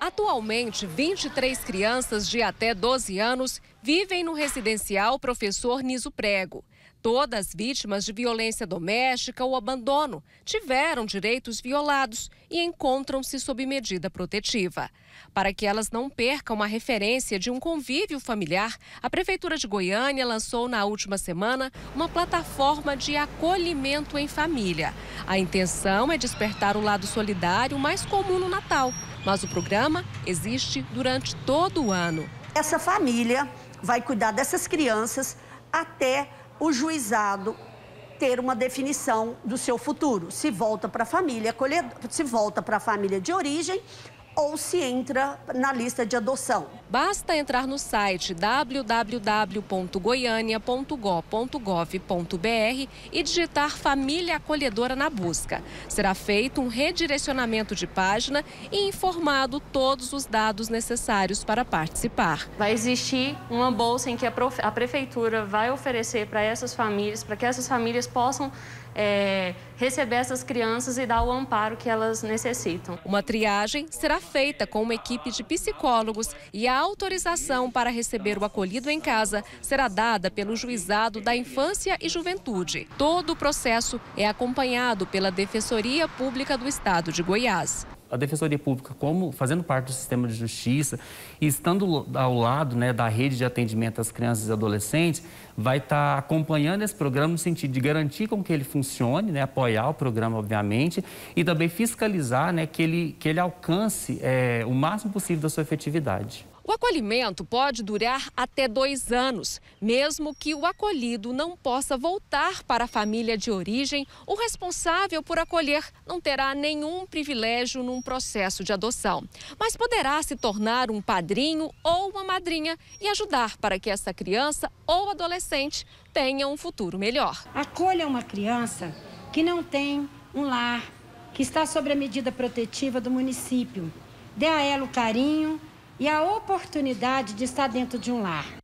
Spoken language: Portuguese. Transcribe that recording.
Atualmente, 23 crianças de até 12 anos vivem no residencial Professor Niso Prego. Todas vítimas de violência doméstica ou abandono tiveram direitos violados e encontram-se sob medida protetiva. Para que elas não percam a referência de um convívio familiar, a Prefeitura de Goiânia lançou na última semana uma plataforma de acolhimento em família. A intenção é despertar o lado solidário mais comum no Natal, mas o programa existe durante todo o ano. Essa família vai cuidar dessas crianças até o juizado ter uma definição do seu futuro, se volta para a família se volta para a família de origem ou se entra na lista de adoção. Basta entrar no site www.goiania.gov.br e digitar Família Acolhedora na busca. Será feito um redirecionamento de página e informado todos os dados necessários para participar. Vai existir uma bolsa em que a, prefeitura vai oferecer para essas famílias, para que essas famílias possam é, receber essas crianças e dar o amparo que elas necessitam. Uma triagem será feita com uma equipe de psicólogos e a autorização para receber o acolhido em casa será dada pelo Juizado da Infância e Juventude. Todo o processo é acompanhado pela Defensoria Pública do Estado de Goiás a Defensoria Pública, como fazendo parte do sistema de justiça e estando ao lado né, da rede de atendimento às crianças e adolescentes, vai estar tá acompanhando esse programa no sentido de garantir com que ele funcione, né, apoiar o programa, obviamente, e também fiscalizar né, que, ele, que ele alcance é, o máximo possível da sua efetividade. O acolhimento pode durar até dois anos, mesmo que o acolhido não possa voltar para a família de origem. O responsável por acolher não terá nenhum privilégio num processo de adoção, mas poderá se tornar um padrinho ou uma madrinha e ajudar para que essa criança ou adolescente tenha um futuro melhor. Acolha uma criança que não tem um lar, que está sob a medida protetiva do município. Dê a ela o carinho e a oportunidade de estar dentro de um lar.